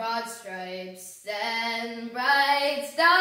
broad stripes and bright stars.